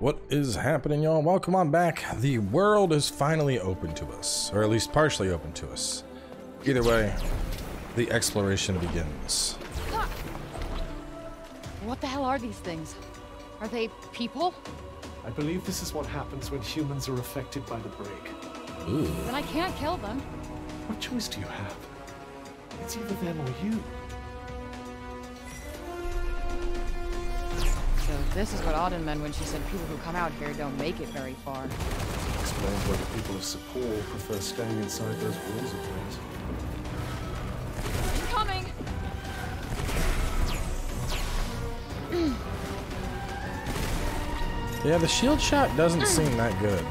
What is happening, y'all? Welcome on back. The world is finally open to us, or at least partially open to us. Either way, the exploration begins. What the hell are these things? Are they people? I believe this is what happens when humans are affected by the break. Ooh. Then I can't kill them. What choice do you have? It's either them or you. This is what Auden meant when she said people who come out here don't make it very far. Explains why the people of Cipal prefer staying inside those walls of theirs. Coming! Yeah, the shield shot doesn't seem that good.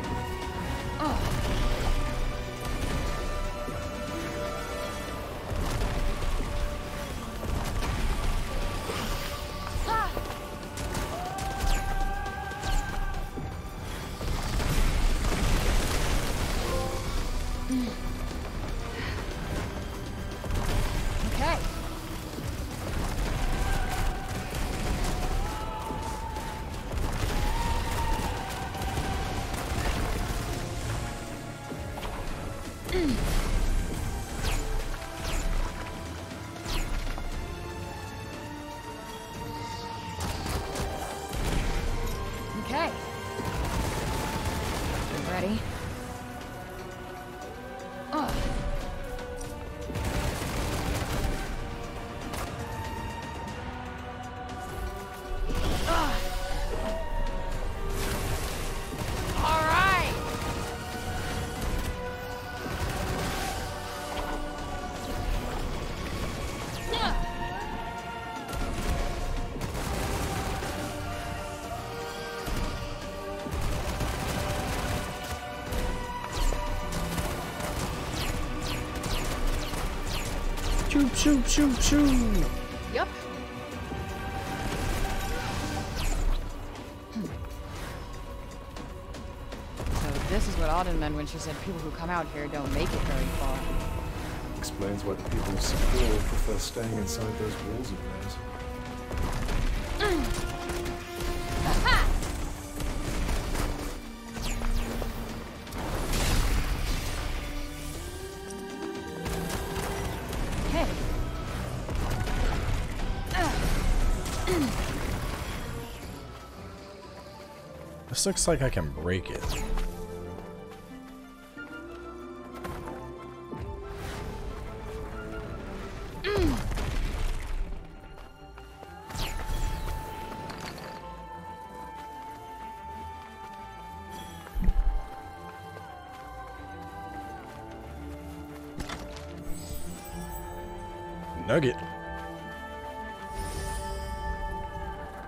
Shoot, shoot, shoot, shoot. Yep. Hmm. So this is what Auden meant when she said people who come out here don't make it very far. Explains why the people of Cipal prefer staying inside those walls of theirs. Looks like I can break it. Mm. Nugget.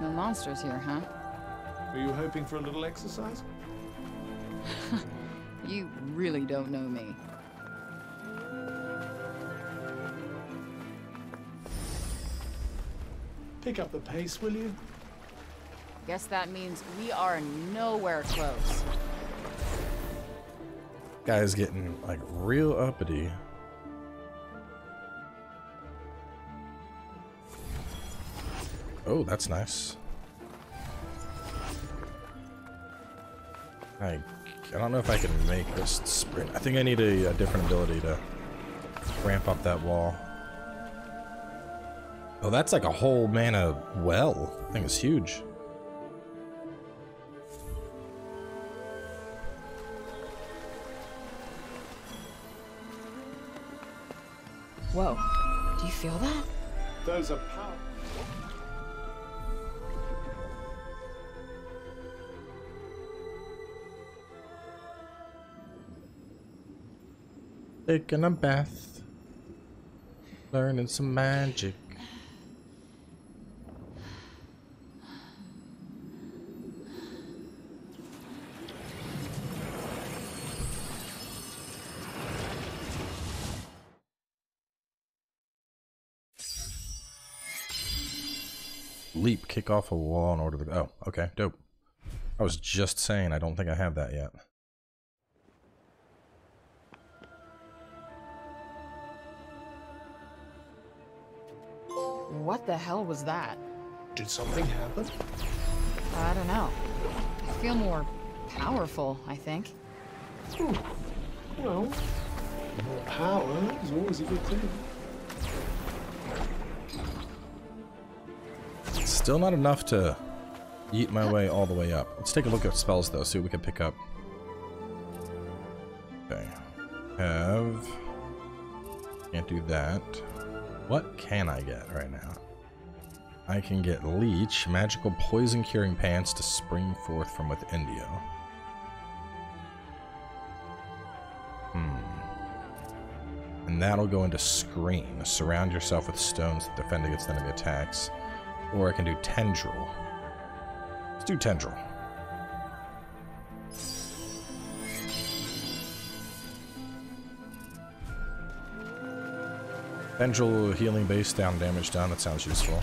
No monsters here, huh? Were you hoping for a little exercise? You really don't know me. Pick up the pace, will you? Guess that means we are nowhere close. Guy's getting like real uppity. Oh, that's nice. I, I don't know if I can make this sprint. I think I need a, a different ability to ramp up that wall. Oh, that's like a whole mana well. I think it's huge. Whoa. Do you feel that? Those are power. Taking a bath. Learning some magic. Leap, kick off a wall in order to. Oh, okay, dope. I was just saying, I don't think I have that yet. What the hell was that? Did something happen? I don't know. I feel more powerful, I think. Hmm. Well, more power is always a good thing. Still not enough to eat my way all the way up. Let's take a look at spells though, see what we can pick up. Okay. Have... Can't do that. What can I get right now? I can get Leech, magical poison curing pants to spring forth from within you. Hmm. And that'll go into Screen. Surround yourself with stones that defend against enemy attacks. Or I can do Tendril. Let's do Tendril. Tendril healing base down damage down. That sounds useful.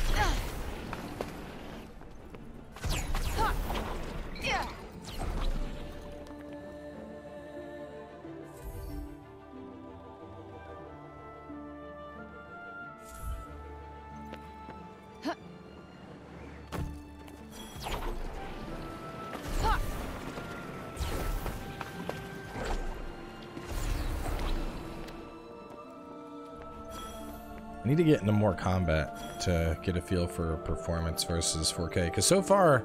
More combat to get a feel for performance versus 4K. Because so far,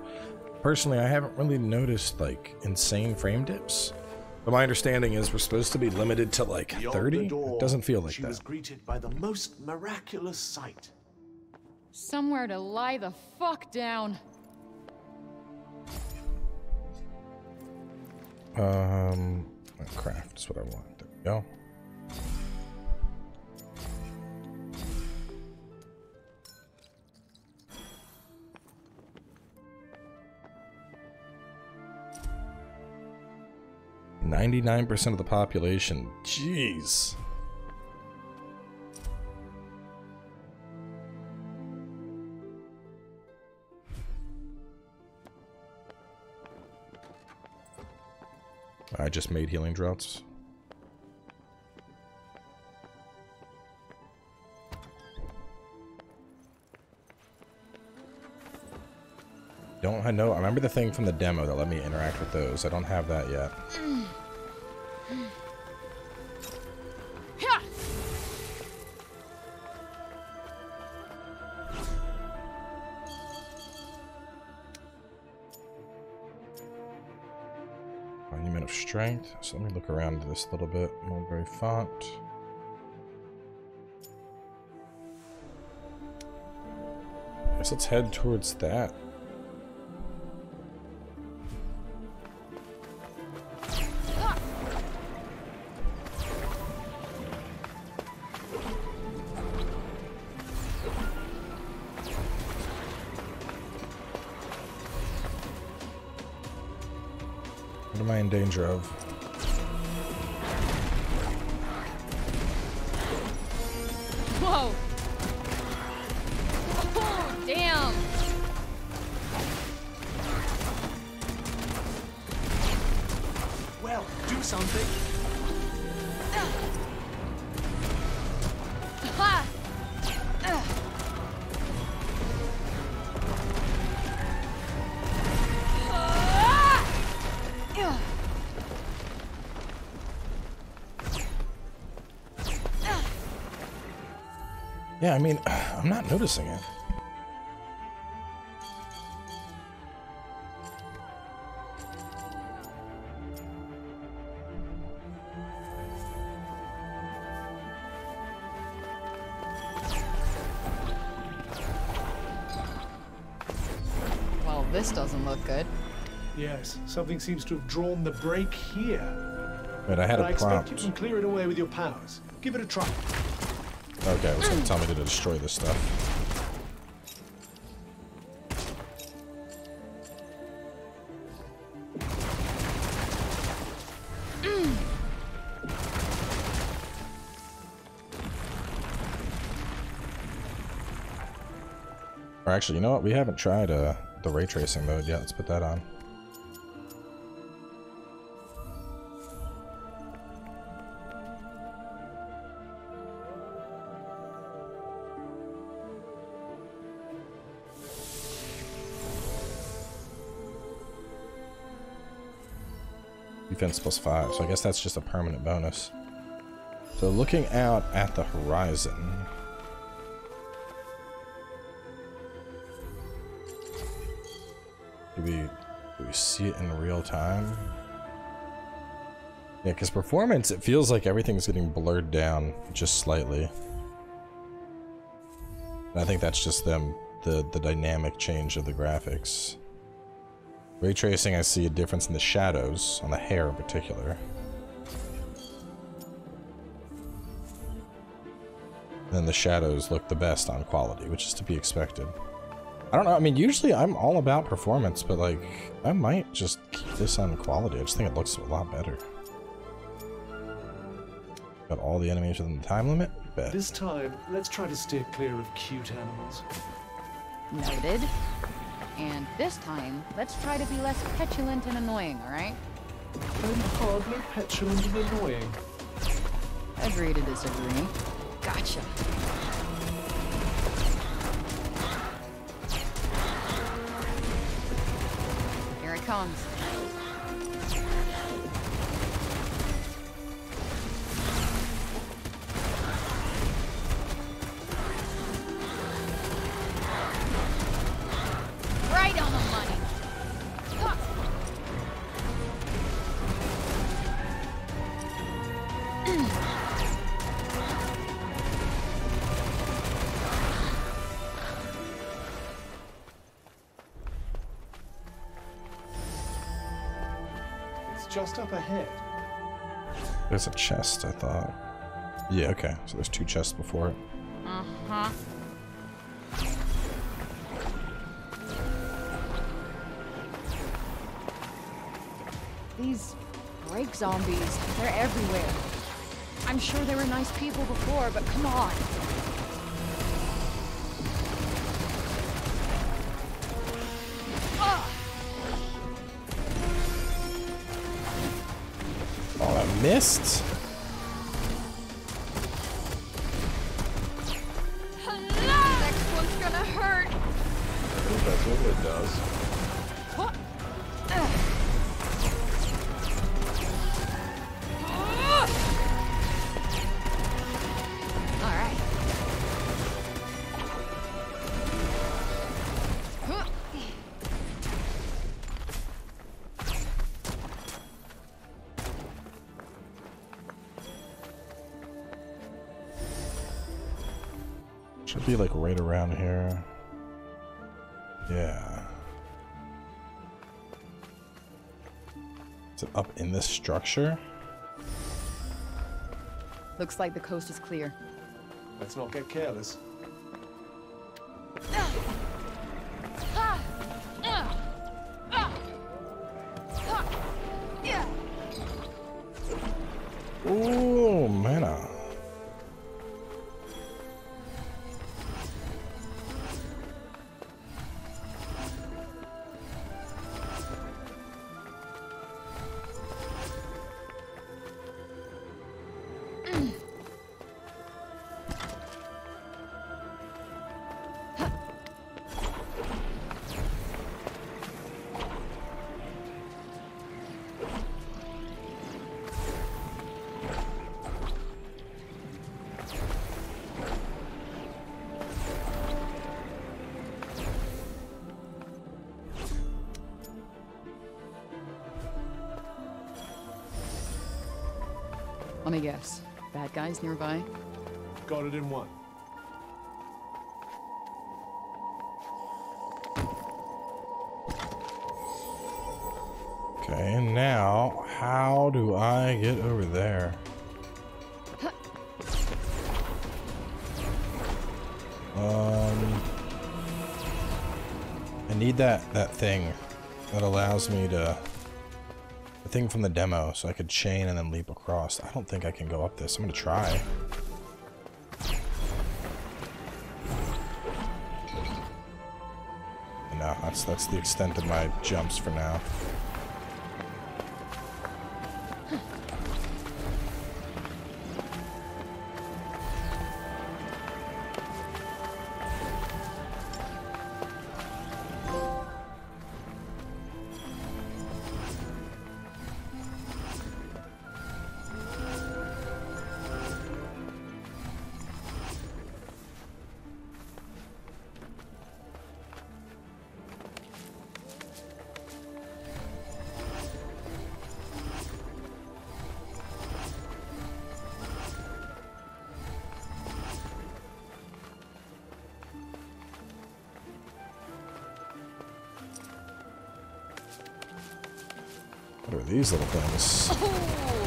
personally, I haven't really noticed like insane frame dips. But my understanding is we're supposed to be limited to like 30. door, It doesn't feel like she that. was greeted by the most miraculous sight. Somewhere to lie the fuck down. Um, craft is what I want. There we go. Ninety-nine percent of the population. Jeez. I just made healing droughts. Don't I know? I remember the thing from the demo that let me interact with those. I don't have that yet. Monument of Strength. So let me look around this a little bit. Mulberry Font. Guess let's head towards that. Danger of? Yeah, I mean, I'm not noticing it. Well, this doesn't look good. Yes, something seems to have drawn the break here. Wait, I had But I a expect you can clear it away with your powers. Give it a try. Okay, it gonna tell me to destroy this stuff. Or actually, you know what? We haven't tried uh, the ray tracing mode yet. Let's put that on. Defense plus five, so I guess that's just a permanent bonus. So looking out at the horizon. Do we, do we see it in real time? Yeah, because performance, it feels like everything's getting blurred down just slightly. And I think that's just them, the, the dynamic change of the graphics. Ray tracing, I see a difference in the shadows, on the hair in particular. Then the shadows look the best on quality, which is to be expected. I don't know, I mean, usually I'm all about performance, but like, I might just keep this on quality. I just think it looks a lot better. Got all the enemies within the time limit? Bet. This time, let's try to steer clear of cute animals. Noted. And this time, let's try to be less petulant and annoying, alright? I'm hardly petulant and annoying. Agree to disagree. Gotcha. Here it comes. Just up ahead. There's a chest, I thought. Yeah, okay. So there's two chests before it. Uh-huh. These break zombies, they're everywhere. I'm sure they were nice people before, but come on. Missed? Should be like right around here. Yeah. Is it up in this structure? Looks like the coast is clear. Let's not get careless. Let me guess. Bad guys nearby? Got it in one. Okay, and now, how do I get over there? Um, I need that, that thing that allows me to, the thing from the demo, so I could chain and then leap across. I don't think I can go up this. I'm gonna try. No, that's, that's the extent of my jumps for now. What are these little things?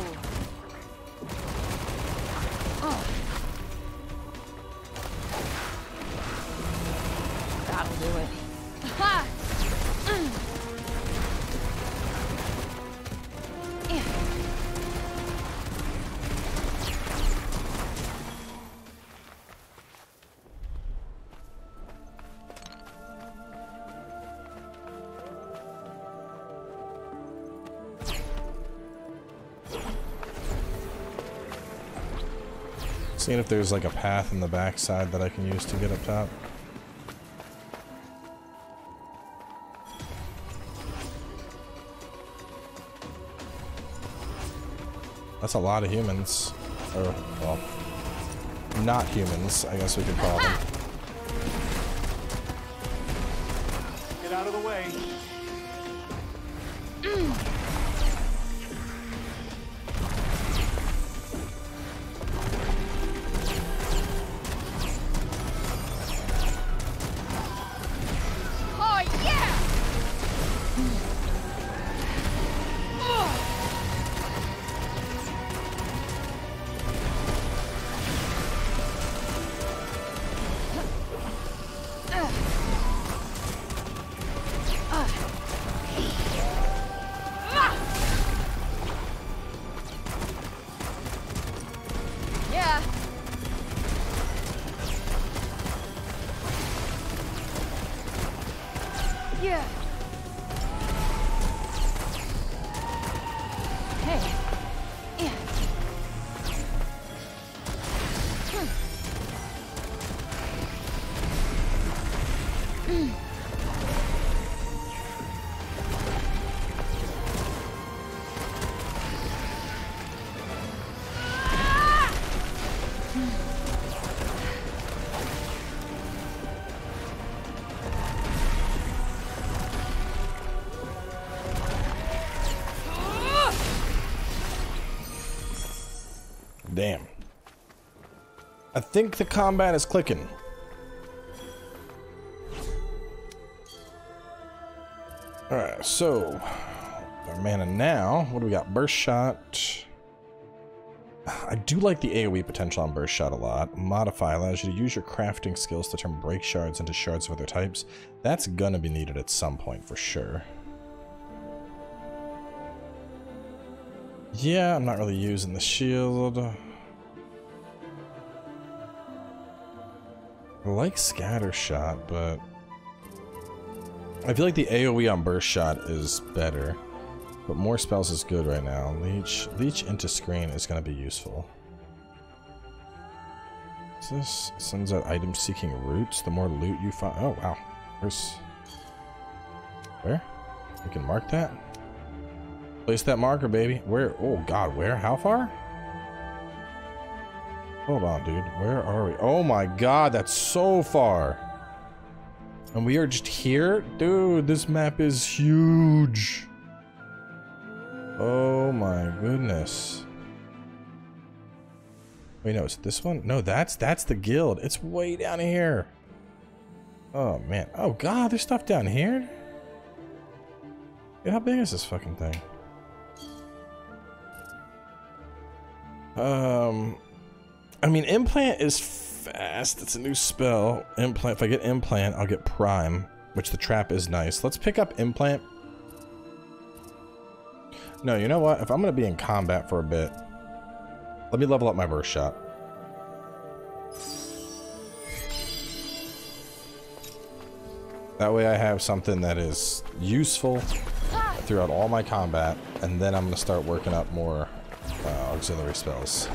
Seeing if there's like a path in the backside that I can use to get up top. That's a lot of humans. Or, well, not humans, I guess we could call them. Get out of the way. Oh, I think the combat is clicking. Alright, so our mana now. What do we got? Burst shot. I do like the AoE potential on burst shot a lot. Modify allows you to use your crafting skills to turn break shards into shards of other types. That's gonna be needed at some point for sure. Yeah, I'm not really using the shield. I like scatter shot, but I feel like the AoE on burst shot is better. But more spells is good right now. Leech leech into screen is gonna be useful. What's this? Sends out item seeking roots. The more loot you find Oh wow. Where's Where? We can mark that? Place that marker, baby. Where? Oh god, where? How far? Hold on, dude. Where are we? Oh my god, that's so far. And we are just here? Dude, this map is huge. Oh my goodness. Wait, no, it's this one? No, that's that's the guild. It's way down here. Oh man. Oh god, there's stuff down here. Dude, how big is this fucking thing? Um, I mean, implant is fast. It's a new spell. Implant. If I get implant, I'll get prime, which the trap is nice. Let's pick up implant. No, you know what? If I'm gonna be in combat for a bit, let me level up my burst shot. That way I have something that is useful throughout all my combat, and then I'm gonna start working up more uh, auxiliary spells.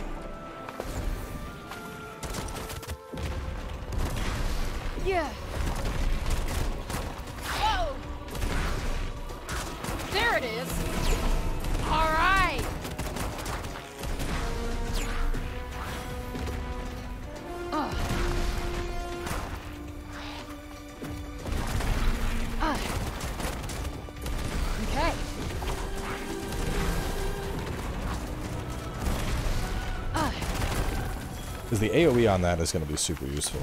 Because the AoE on that is going to be super useful.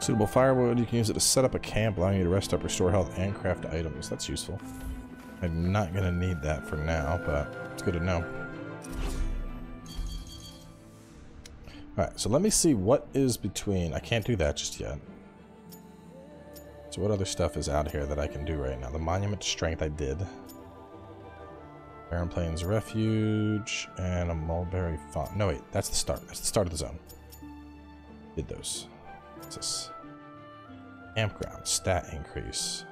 Suitable firewood, you can use it to set up a camp, allowing you to rest up, restore health, and craft items. That's useful. I'm not going to need that for now, but it's good to know. Alright, so let me see what is between... I can't do that just yet. So what other stuff is out here that I can do right now? The Monument Strength I did. Barren Plains Refuge, and a Mulberry Farm. No, wait, that's the start. That's the start of the zone. Did those. What's this? Campground, stat increase.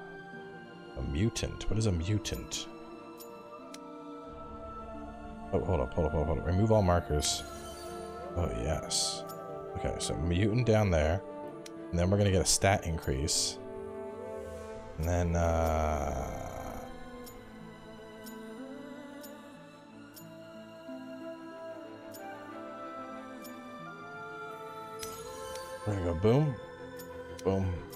A mutant. What is a mutant? Oh, hold up, hold up, hold up, hold up. Remove all markers. Oh, yes. Okay, so mutant down there. And then we're gonna get a stat increase. And then, uh... We're gonna go boom, boom.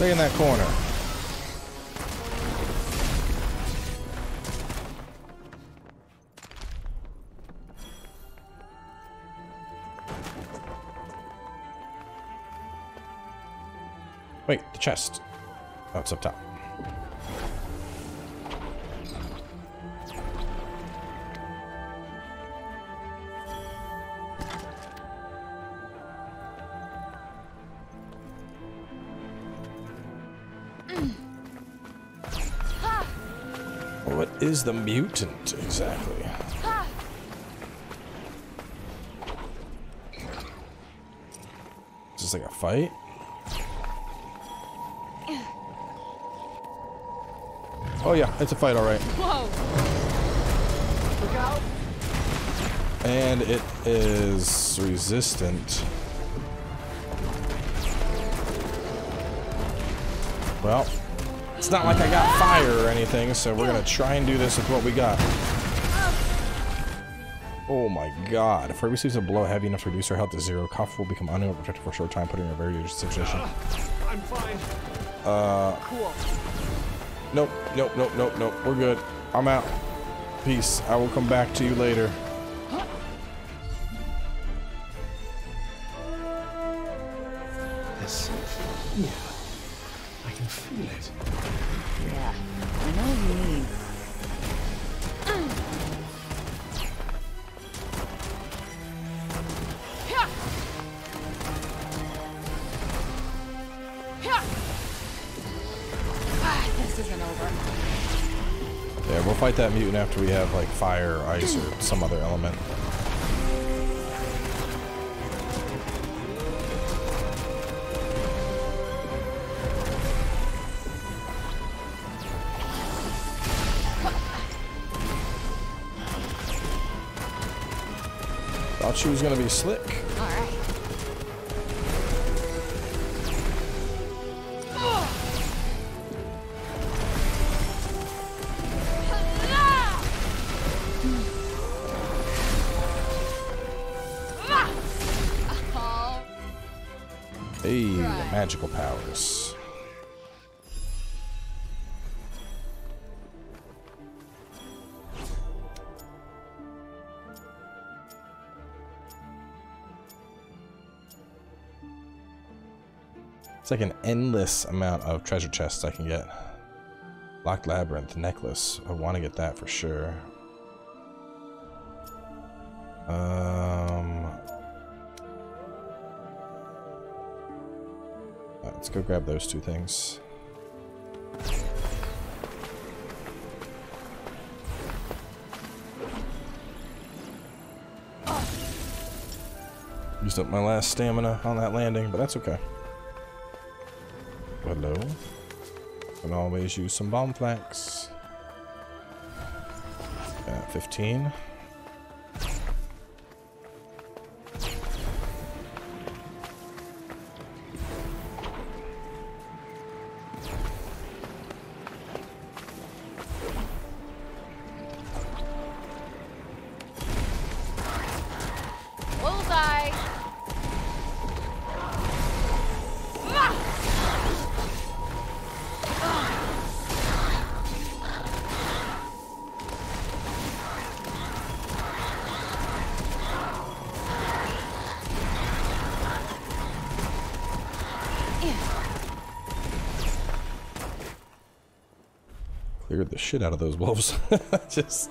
Stay in that corner. Wait, the chest. Oh, it's up top. Is the mutant exactly? Is this like a fight? Oh yeah, it's a fight, all right. Whoa. Look out! And it is resistant. Well, it's not like I got fire or anything, so we're gonna try and do this with what we got. Oh my god. If it receives a blow heavy enough to reduce our health to zero, Cuff will become unable to protect it for a short time, putting her in a very dangerous situation. I'm fine. Uh. Cool. Nope, nope, nope, nope, nope. We're good. I'm out. Peace. I will come back to you later. There's something that mutant after we have like fire, ice, or some other element. Thought she was gonna be slick. All Magical powers. It's like an endless amount of treasure chests I can get. Locked Labyrinth, Necklace. I want to get that for sure. Um, uh, let's go grab those two things. Used up my last stamina on that landing, but that's okay. Hello. Can always use some bomb flax. Got 15. Shit out of those wolves. Just,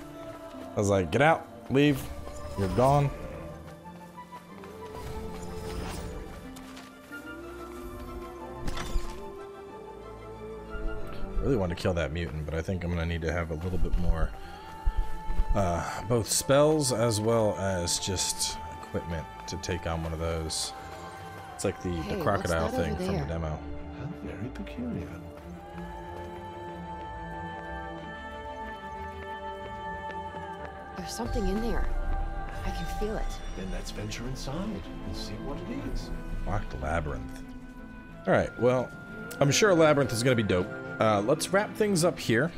I was like, get out, leave, you're gone. Really want to kill that mutant, but I think I'm gonna need to have a little bit more, uh, both spells as well as just equipment to take on one of those. It's like the, Hey, the crocodile thing from the demo. How very peculiar. There's something in there. I can feel it. Then let's venture inside and see what it is. Locked Labyrinth. Alright, well, I'm sure a Labyrinth is going to be dope. Uh, let's wrap things up here.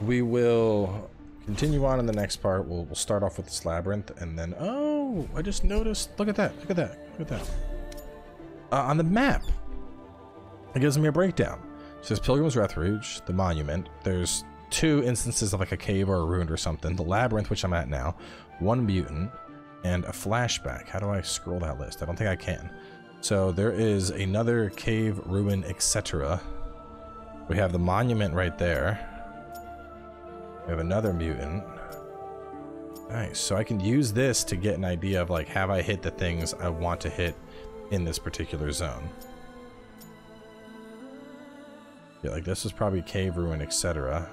We will continue on in the next part. We'll, we'll start off with this Labyrinth, and then... Oh, I just noticed... Look at that, look at that, look at that. Uh, on the map, it gives me a breakdown. It says Pilgrim's Refuge, the Monument. There's two instances of like a cave or a ruin or something. The Labyrinth, which I'm at now. One mutant, and a flashback. How do I scroll that list? I don't think I can. So there is another cave, ruin, etc. We have the monument right there. We have another mutant. Nice. So I can use this to get an idea of like, have I hit the things I want to hit in this particular zone? Yeah, like this is probably cave, ruin, etc.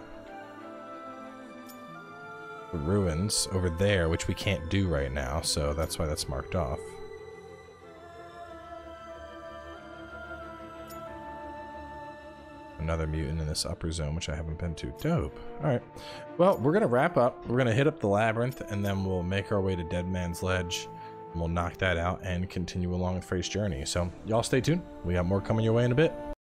Ruins over there, which we can't do right now, so that's why that's marked off. Another mutant in this upper zone, which I haven't been to. Dope. Alright. Well, we're going to wrap up. We're going to hit up the labyrinth, and then we'll make our way to Dead Man's Ledge. And we'll knock that out and continue along with Frey's journey. So, y'all stay tuned. We got more coming your way in a bit.